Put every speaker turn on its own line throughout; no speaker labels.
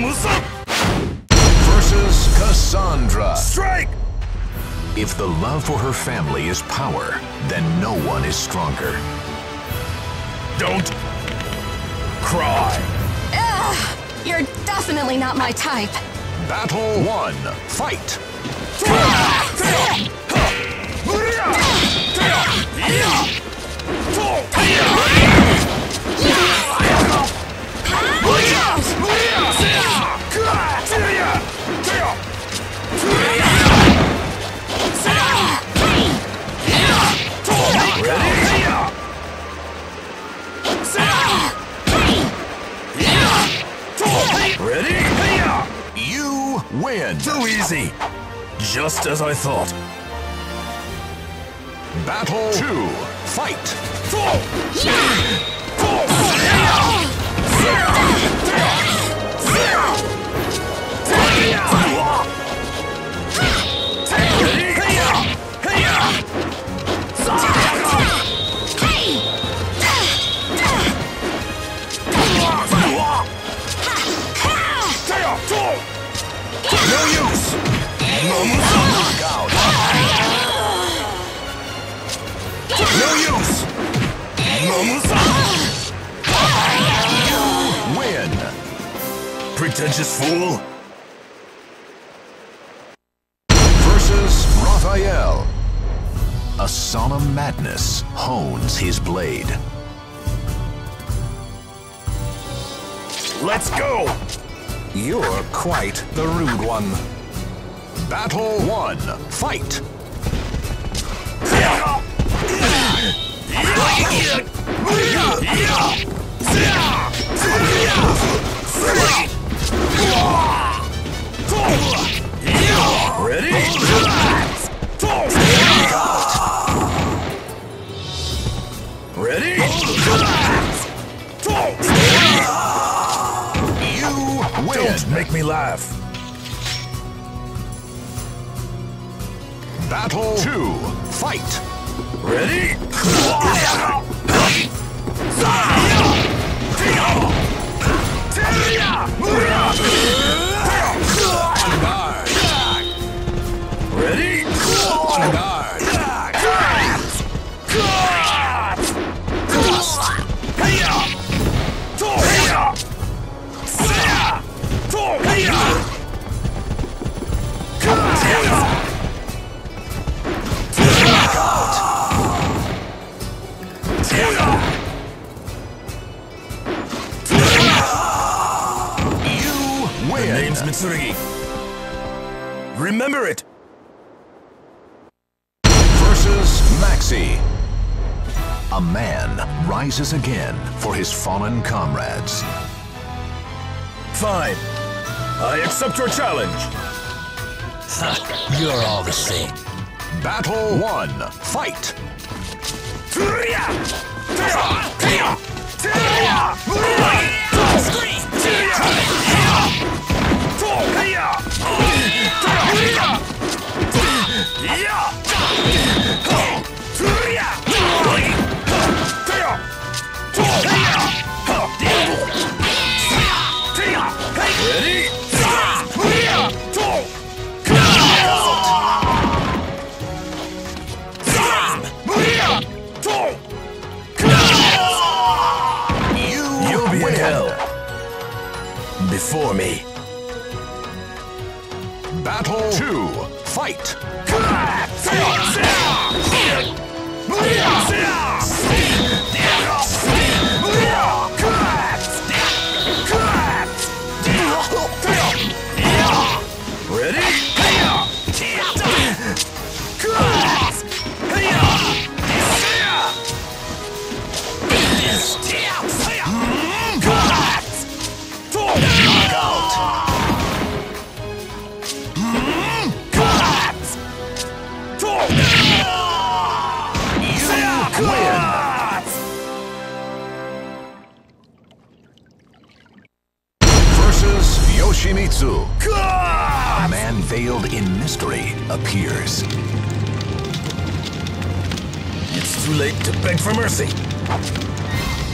Mamusa!
versus Cassandra.
Strike!
If the love for her family is power, then no one is stronger.
Don't cry.
Ugh, you're definitely not my type.
Battle 1. Fight!
Ready?
You win!
Too easy. Just as I thought.
Battle 2. Fight!
No No use!
Win!
Pretentious fool!
Versus Raphael. A solemn madness hones his blade.
Let's go!
You're quite the rude one.
Battle 1. Fight!
Ready? Ready?
You win!
Don't make me laugh.
Battle 2. Fight!
Ready? Ready? Remember it.
versus Maxi. A man rises again for his fallen comrades.
Fine. I accept your challenge.
You're all the same.
Battle 1. Fight!
Ready? For mercy.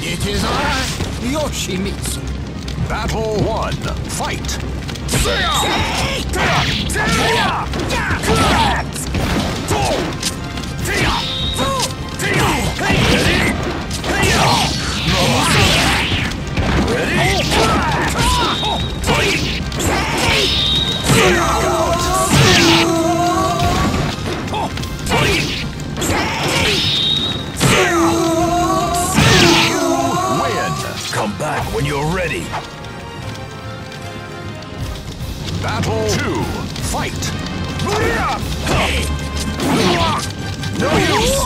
It is I, Yoshimitsu.
Battle one. Fight. Win. Battle two. Fight.
No use.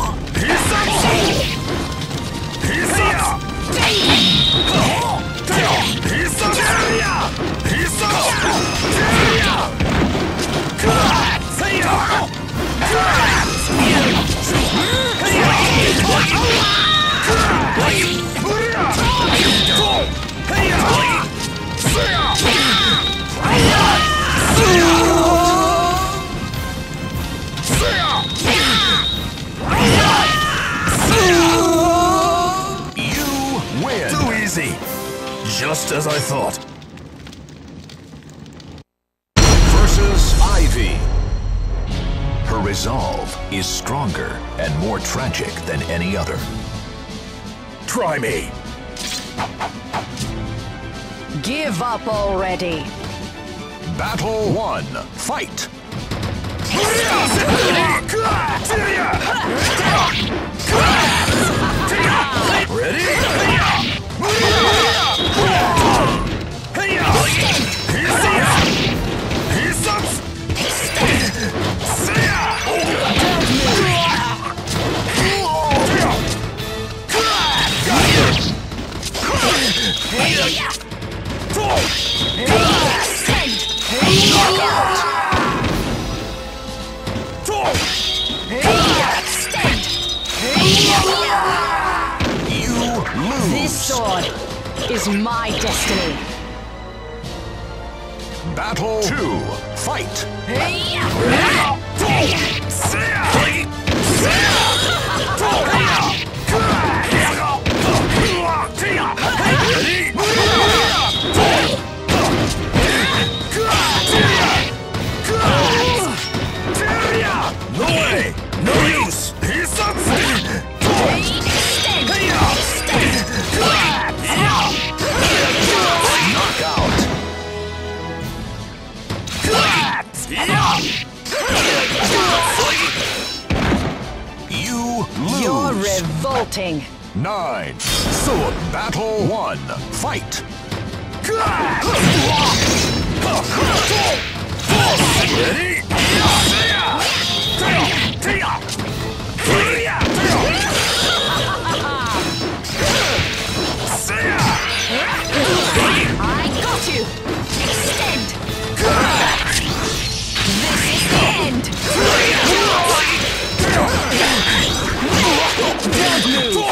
As I thought.
Versus Ivy. Her resolve is stronger and more tragic than any other.
Try me.
Give up already.
Battle one. Fight.
Ready?
Hey! Is my destiny.
Battle two. Fight.
No
Nine. Sword. Battle one. Fight.
Ready?
I got you. Extend. This is the end.
Ready?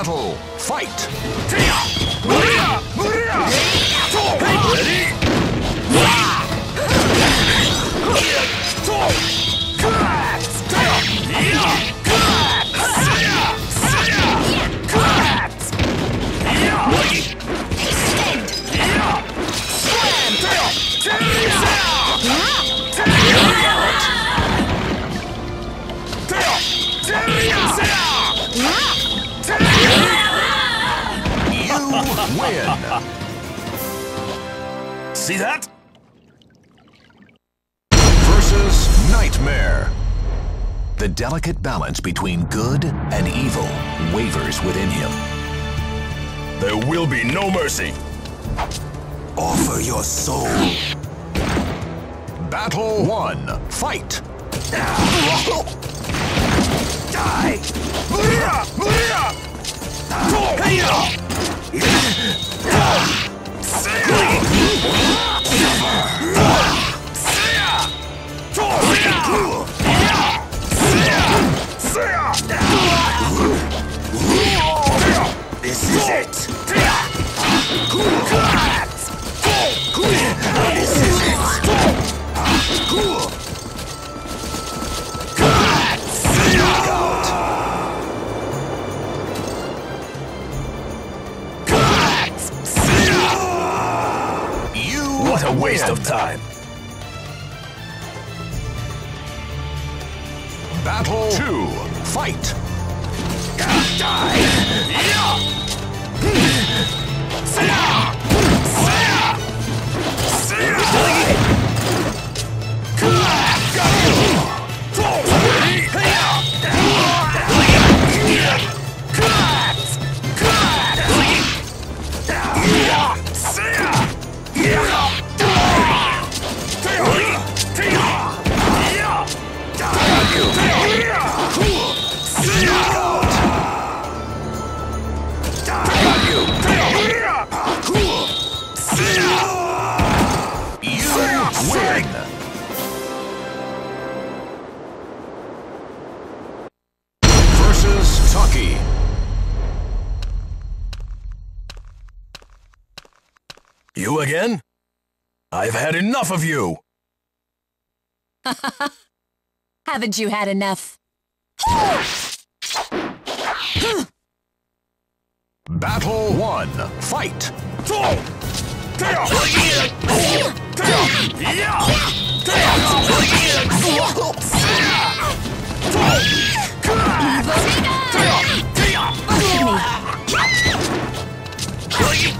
Battle. Fight.
Ready?
Win.
See that?
Versus Nightmare. The delicate balance between good and evil wavers within him.
There will be no mercy.
Offer your soul.
Battle 1. Fight!
This I've had enough of you.
Haven't you had enough?
Battle 1. Fight! Lose.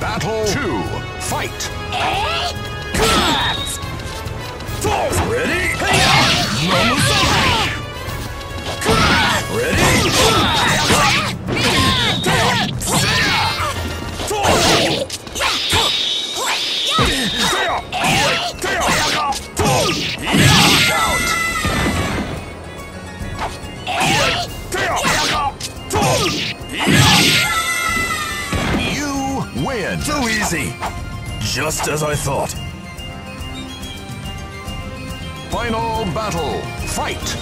Battle 2. Fight!
Ready? Ready? Easy. Just as I thought.
Final battle. Fight!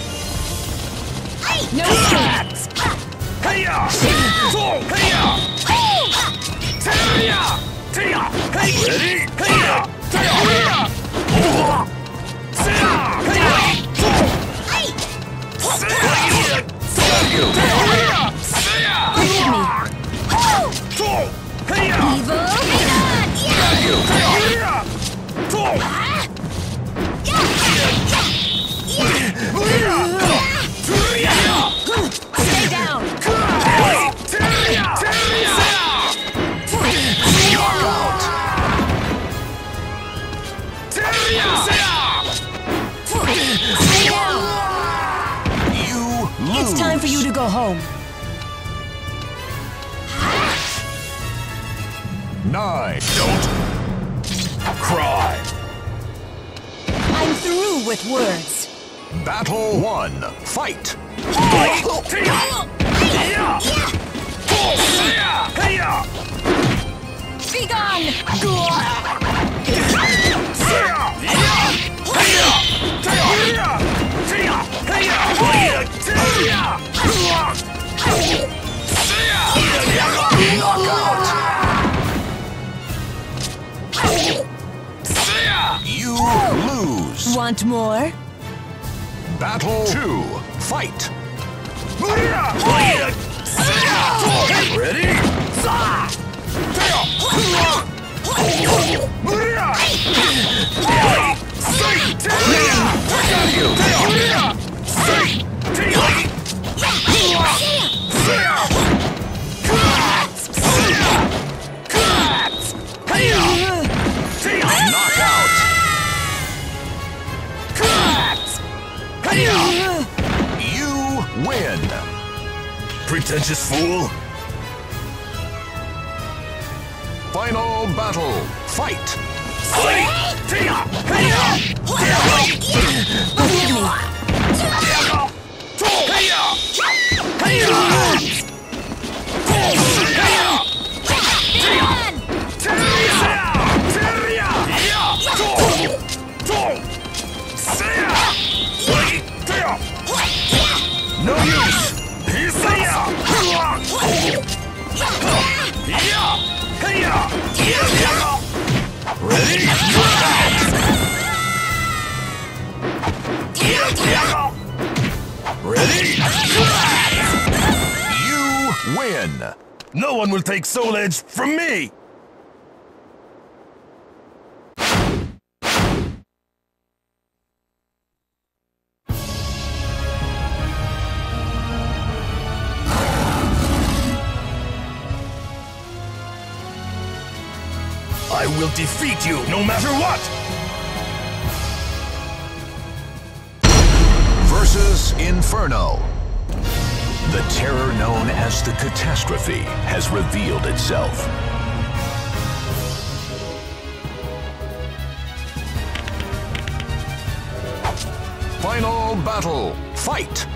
No escape!
Heya! Heya! Heya! Heya! Ready? Heya! Heya!
Stay down! It's time for you to go home.
Nine.
Don't cry.
I'm through with words.
Battle 1. Fight!
Be gone!
You lose.
Want more?
Battle 2. Fight.
Ready?
Knockout. You win.
Pretentious fool.
Final battle. Fight.
Ready? No one will take Soul Edge from me! Will defeat you no matter what!
Versus Inferno. The terror known as the catastrophe has revealed itself. Final battle. Fight.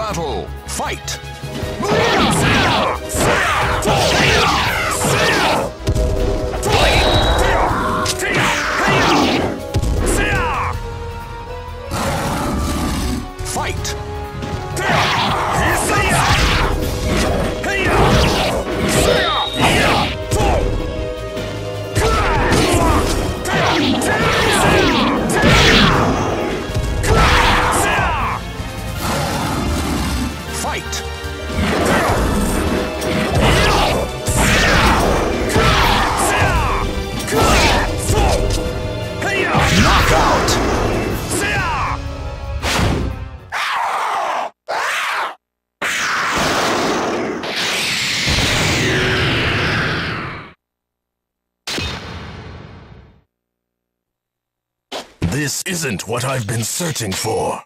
Battle. Fight!
This isn't what I've been searching for.